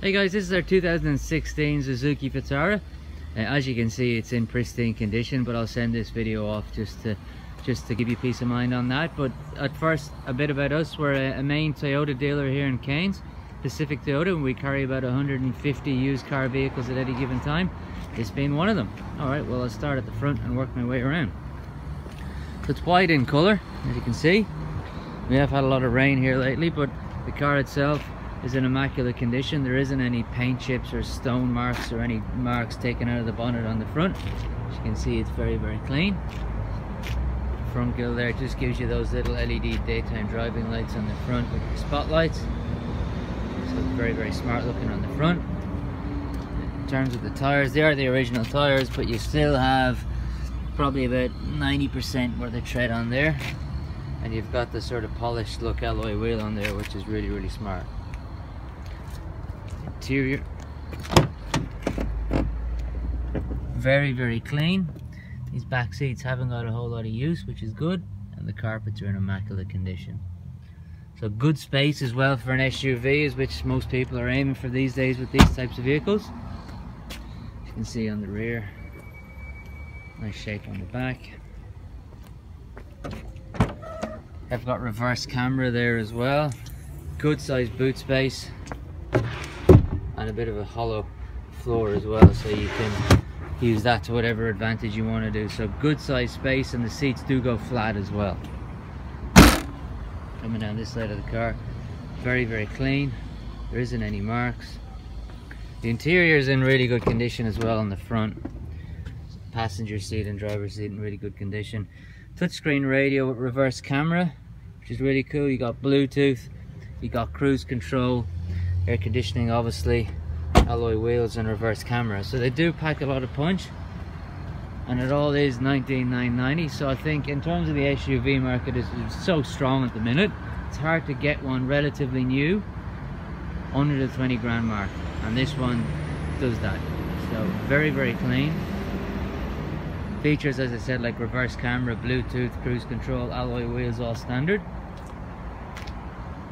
Hey guys, this is our 2016 Suzuki Vitara. Uh, as you can see, it's in pristine condition, but I'll send this video off just to just to give you peace of mind on that. But at first, a bit about us. We're a, a main Toyota dealer here in Cairns, Pacific Toyota, and we carry about 150 used car vehicles at any given time. This being one of them. All right, well, I'll start at the front and work my way around. So it's white in color, as you can see. We have had a lot of rain here lately, but the car itself is in immaculate condition. There isn't any paint chips or stone marks or any marks taken out of the bonnet on the front. As you can see, it's very, very clean. Front grille there just gives you those little LED daytime driving lights on the front with the spotlights. So it's very, very smart looking on the front. In terms of the tires, they are the original tires, but you still have probably about 90% where the tread on there. And you've got the sort of polished look alloy wheel on there, which is really, really smart interior very very clean. These back seats haven't got a whole lot of use which is good and the carpets are in immaculate condition. So good space as well for an SUV is which most people are aiming for these days with these types of vehicles. You can see on the rear nice shape on the back. I've got reverse camera there as well. Good sized boot space and a bit of a hollow floor as well so you can use that to whatever advantage you want to do. So good size space and the seats do go flat as well. Coming down this side of the car. Very very clean. There isn't any marks. The interior is in really good condition as well on the front. Passenger seat and driver's seat in really good condition. Touchscreen radio with reverse camera which is really cool. You got bluetooth you got cruise control air conditioning obviously alloy wheels and reverse camera. So they do pack a lot of punch and it all is 19990 so I think in terms of the SUV market is so strong at the minute it's hard to get one relatively new under the 20 grand mark. And this one does that. So very very clean. Features as I said like reverse camera Bluetooth cruise control alloy wheels all standard.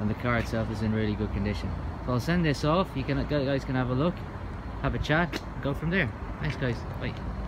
And the car itself is in really good condition so I'll send this off. You can guys can have a look, have a chat, go from there. Thanks guys. Bye.